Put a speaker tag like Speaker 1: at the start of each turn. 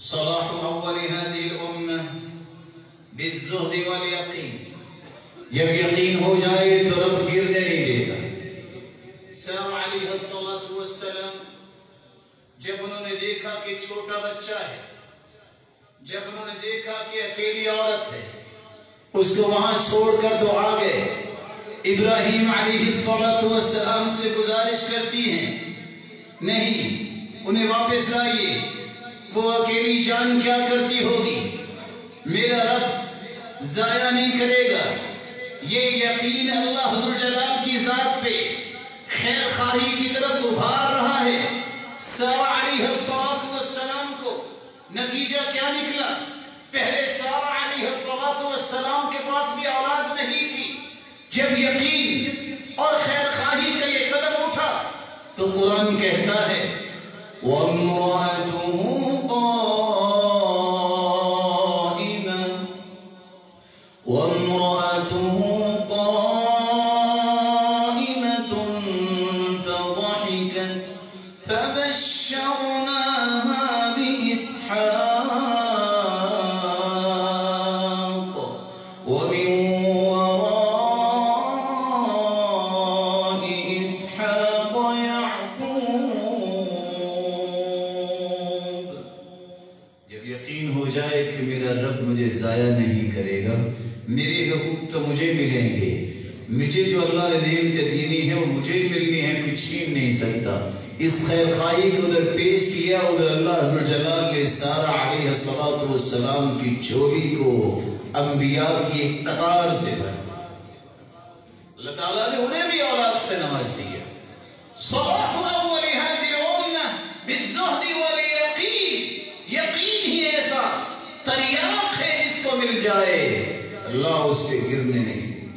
Speaker 1: صلاح أول هذه الأمة بالزهد واليقين. جب یقین ہو جائے تو رب گرنے نہیں دیتا سلام علیہ الصلوۃ والسلام، جب انہوں نے دیکھا کہ چھوٹا بچہ ہے، جب انہوں نے دیکھا کہ اکیلی عورت ہے، اس کو وہاں چھوڑ کر تو آ گئے۔ ابراہیم علیہ الصلوۃ والسلام سے گزارش کرتی ہیں، نہیں، انہیں واپس لائیے۔ وہ اکیلی جان کیا کرتی ہوگی؟ میرا رب ضائع نہیں کرے گا۔ یہ یقین اللہ حضور جلال کی ذات پہ خیر خواہی کی طرف ابھار رہا ہے۔ سارا علیہ السلام کو نتیجہ کیا نکلا؟ پہلے سارا علیہ السلام کے پاس بھی اولاد نہیں تھی۔ جب یقین اور خیر خواہی کا یہ قدم اٹھا تو قرآن کہتا ہے وَامْرَأَتُهُ فبشرناها بإسحاق ومن وراء إسحاق يعقوب. جب یقین ہو جائے کہ میرا رب مجھے ضائع نہیں کرے گا، میرے حقوق تو مجھے ملیں گے۔ مجھے جو اللہ نے نعمتیں دینی ہے وہ مجھے ملنی ہے کوئی چھین نہیں سکتا۔ اس خیر خواہی کو ادھر پیش کیا، ادھر اللہ حضر جلال نے سارا علیہ السلام کی چولی کو انبیاء کی ایک قطار سے بھر اللہ تعالیٰ نے انہیں بھی اولاد سے نواز دیا صلاح اول هذه الامه بالزهد واليقين یقین ہی ایسا، تریاق ہے جس کو مل جائے۔ اللہ اس سے گرنے نہیں۔